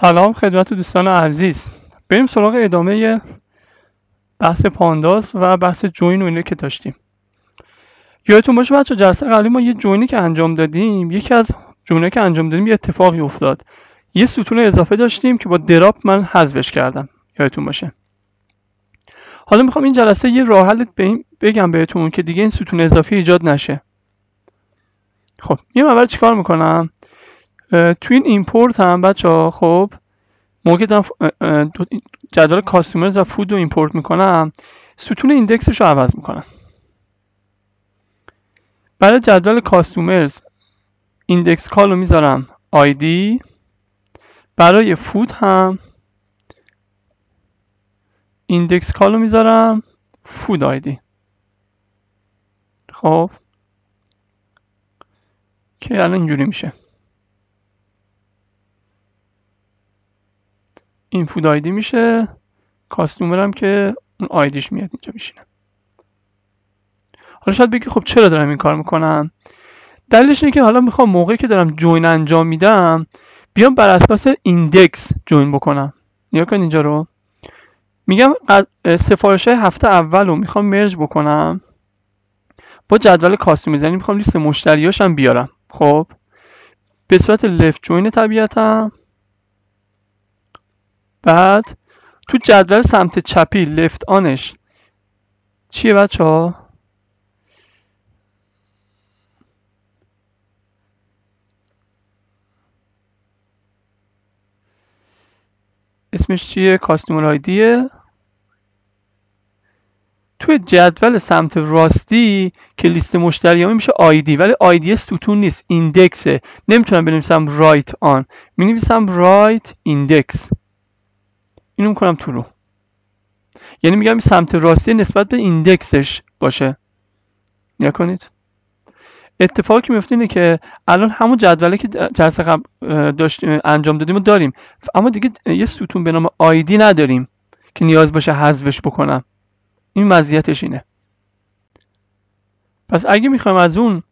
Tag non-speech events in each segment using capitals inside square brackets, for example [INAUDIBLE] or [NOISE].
سلام خدمت دوستان عزیز. بریم سراغ ادامه بحث پانداز و بحث جوین و اینه که داشتیم. یادتون باشه بچه جلسه قبلی ما یه جوینی که انجام دادیم یکی از جوینی که انجام دادیم یه اتفاقی افتاد. یه ستون اضافه داشتیم که با دراپ من حذفش کردم. یادتون باشه. حالا می‌خوام این جلسه یه راه حل بگم بهتون که دیگه این ستون اضافی ایجاد نشه. خب میام اول چیکار می‌کنم؟ تو این import هم بچه ها خب موقعی دارم جدول customers و food رو import می‌کنم. ستون index ش رو عوض می‌کنم. برای جدول customers index col رو می‌ذارم. ID برای food هم index col رو می‌ذارم. food ID خب. که الان اینجوری میشه. این food ID میشه. customer هم که اون ID ش میاد اینجا میشینه. حالا شاید بگی خب چرا دارم این کار می‌کنم دلیلش اینه که حالا می‌خوام موقعی که دارم join انجام میدم بیام بر اساس index join بکنم. نگاه کن اینجا رو. میگم سفارش هفته اول رو می‌خوام مرج بکنم. با جدول کاستومیز یعنی می‌خوام لیست مشتریاشم بیارم. خب؟ به صورت لفت جوین طبیعتا بعد تو جدول سمت چپی لفت آنش چیه بچه ها؟ اسمش چیه؟ customer ID ه توی جدول سمت راستی که لیست مشتریامی میشه ID ولی ID ستون نیست index ه نمی‌تونم بنویسم right on می نویسم right index اینو می‌کنم true. یعنی میگم سمت راستی نسبت به index ش باشه. نگا کنید. اتفاقی که میفته اینه که الان همون جدوله که جلسه قبل داشتیم انجام دادیم و داریم. اما دیگه یه ستون به نام ID نداریم که نیاز باشه حذفش بکنم. این مزیتش اینه. پس اگه می‌خوایم از اون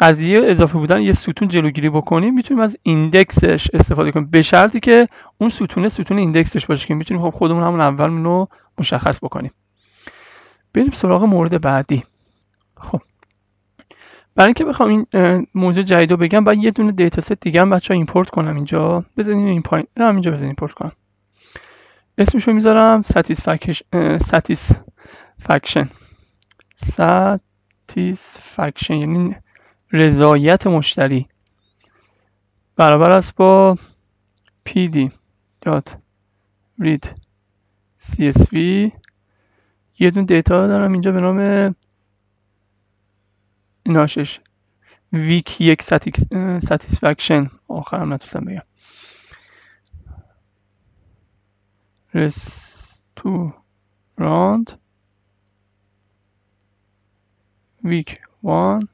قضیه اضافه بودن یه ستون جلوگیری بکنیم می‌تونیم از index ش استفاده کنیم. به شرطی که اون ستون ستون index ش باشه که می‌تونیم خب خودمون همون اول رو مشخص بکنیم. بریم سراغ مورد بعدی. خب. برای اینکه بخوام این موضوع جدید رو بگم باید یه دونه data set دیگه هم بچه import کنم اینجا. بزنین این پایین. اینجا بزنین import کنم اسمشو می‌ذارم satisfaction. satisfaction. یعنی رضایت مشتری. برابر است با pd read csv یه دونه دیتا دارم اینجا به نام ناشش. ویک یک ساتیسفکشن. آخرم نتوستم بگم. restaurant week 1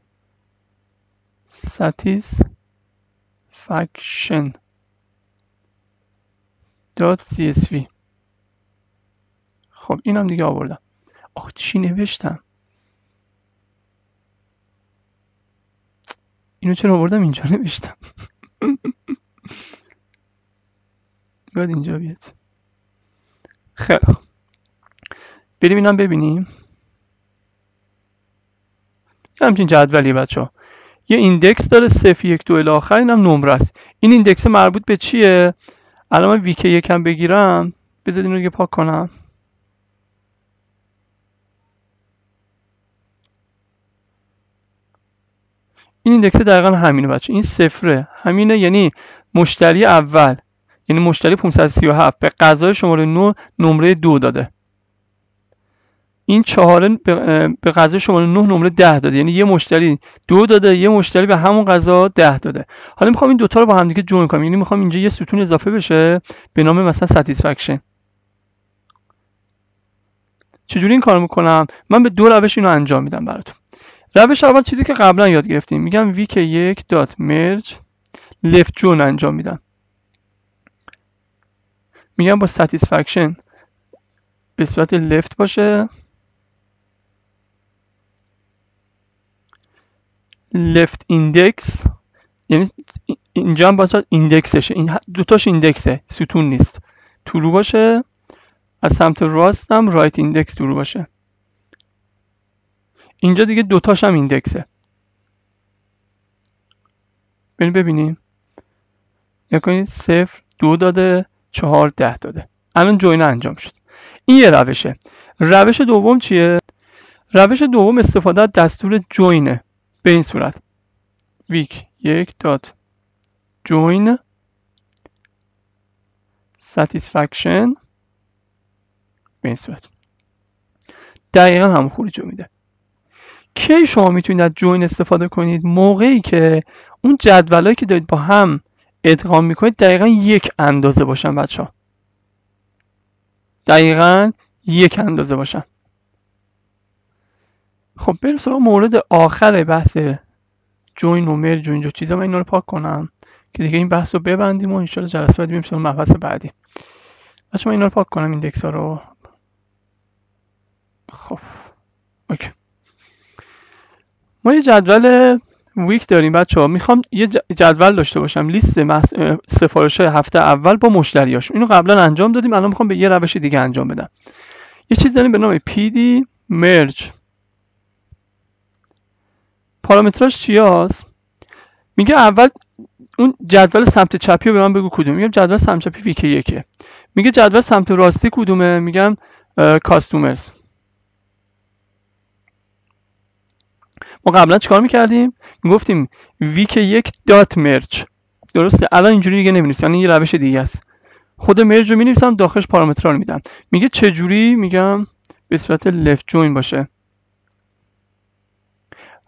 satisfaction .csv خب اینم دیگه آوردم. آخ چی نوشتم؟ اینو چرا آوردم؟ اینجا نوشتم. [LAUGHS] باید اینجا بیاد. خیلی بریم اینم ببینیم. همچین جدولی بچه ها یه index داره صفر یک دو الی آخر اینم نمره است. این index مربوط به چیه؟ الان من ویک یکم بگیرم. بذارید این رو پاک کنم. این ایندکس دقیقا همینه بچه. این صفره. همینه یعنی مشتری اول. یعنی مشتری 537 به غذای شماره 9 نمره دو داده. این چهاره به غذا شماره 9 نمره 10 داده. یعنی یه مشتری دو داده یه مشتری به همون غذا 10 داده. حالا می‌خوام این دوتا رو با هم دیگه join کنم یعنی می‌خوام اینجا یه ستون اضافه بشه به نام مثلا satisfaction چجوری این کار می‌کنم؟ من به دو روش اینو انجام میدم براتون. روش اول چیزی که قبلا یاد گرفتیم. میگم week یک dot merge left join انجام میدم. میگم با satisfaction به صورت left باشه. Left index. یعنی اینجا هم باید index شه این دوتاش index ه ستون نیست. true باشه. از سمت راست هم right index true باشه. اینجا دیگه دوتاش هم index ه بریم ببینیم. نگا کنید صفر دو داده چهار ده داده. الان join انجام شد. این یه روشه. روش دوم چیه؟ روش دوم استفاده از دستور جوینه به این صورت. ویک یک دات join satisfaction به این صورت. دقیقا هم خروج میده. کی شما می‌تونید از جوین استفاده کنید؟ موقعی که اون جدولایی که دارید با هم ادغام می‌کنید دقیقا یک اندازه باشن بچه ها دقیقا یک اندازه باشن. خب بریم سراغ مورد آخر بحث join و merge و اینجا چیزا. من اینا رو پاک کنم که دیگه این بحث رو ببندیم و انشالله جلسه بعدی بریم سراغ مبحث بعدی. بچه من اینا رو پاک کنم index ها رو. خب اوکی. ما یه جدول week داریم بچه ها می‌خوام یه جدول داشته باشم. لیست سفارش هفته اول با مشتریاش. اینو قبلا انجام دادیم الان می‌خوام به یه روش دیگه انجام بدم. یه چیز داریم به نام pd merge پارامتراش چی هست؟ میگه اول اون جدول سمت چپی رو به من بگو کدوم. میگم جدول سمت چپی ویک یکه. میگه جدول سمت راستی کدومه؟ میگم کاستومرز. ما قبلا چیکار می‌کردیم؟ می‌گفتیم week یک dot merge درسته؟ الان اینجوری دیگه نمی‌نویسم یعنی یه روش دیگه است. خود merge رو می‌نویسم داخلش پارامترها رو میدم. میگه چه جوری میگم به صورت left join باشه.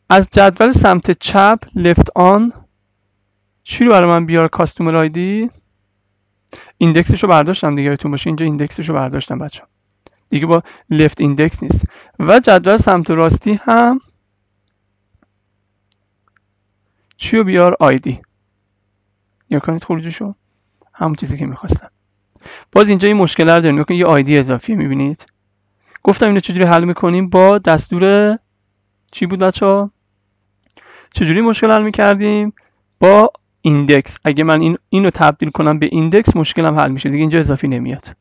از جدول سمت چپ left on چی رو برای من بیاره customer ID؟ index ش رو برداشتم دیگه یادتون باشه اینجا index ش رو برداشتم بچه. دیگه با left index نیست. و جدول سمت راستی هم چی رو بیار؟ ID. نگا کنید خروجشو همون چیزی که می‌خواستم. باز اینجا این مشکل رو داریم. یه ID اضافی می‌بینید. گفتم اینو چجوری حل می‌کنیم؟ با دستور چی بود بچه ها چجوری مشکل حل می‌کردیم؟ با index. اگه من این اینو تبدیل کنم به index مشکلم حل میشه. دیگه اینجا اضافی نمیاد.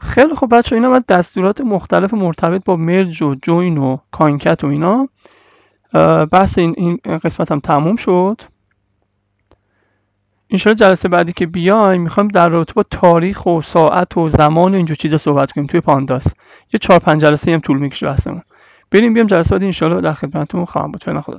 خیلی خب بچه اینا من دستورات مختلف مرتبط با merge و join و concat و اینا. بحث این, این قسمت هم تموم شد. اینشالا جلسه بعدی که بیایم می‌خوایم در رابطه با تاریخ و ساعت و زمان و اینجور چیزا صحبت کنیم. توی Pandas یه چهار پنج جلسه هم طول می‌کشه بحثمون. بریم بیام جلسه بعدی انشالله در خدمتتون خواهم بود. فعلا خدا